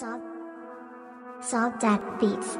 Salt, salt that beats.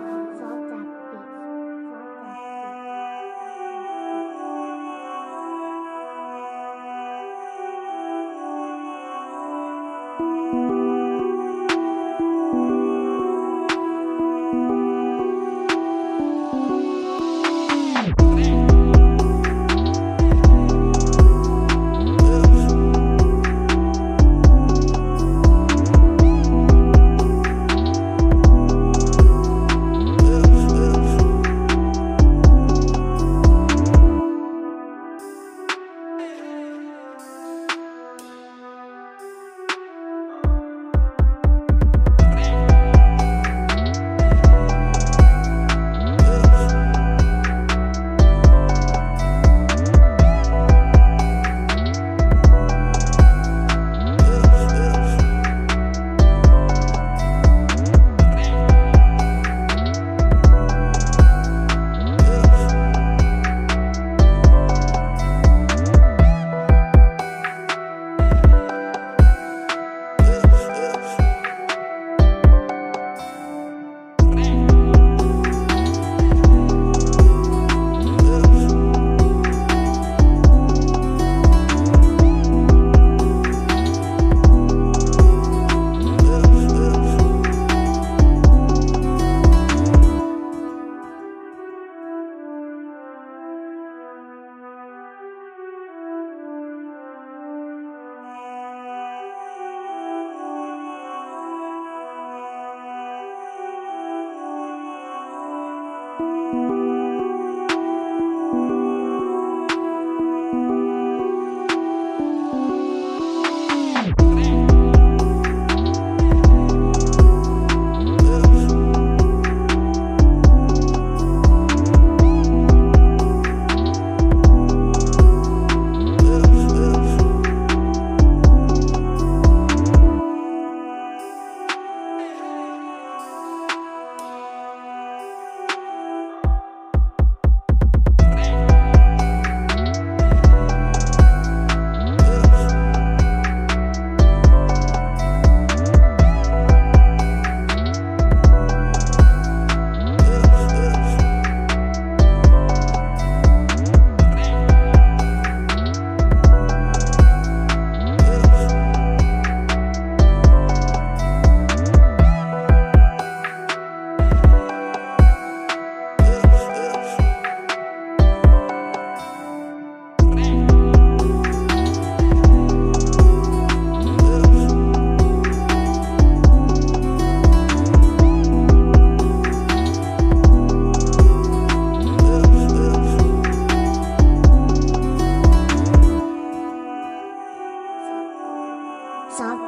Salt,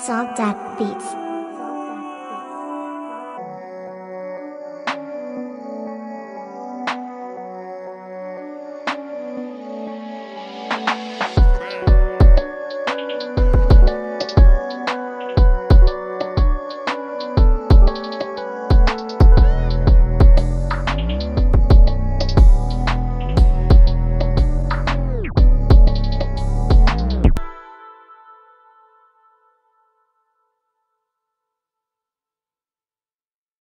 salt that beats.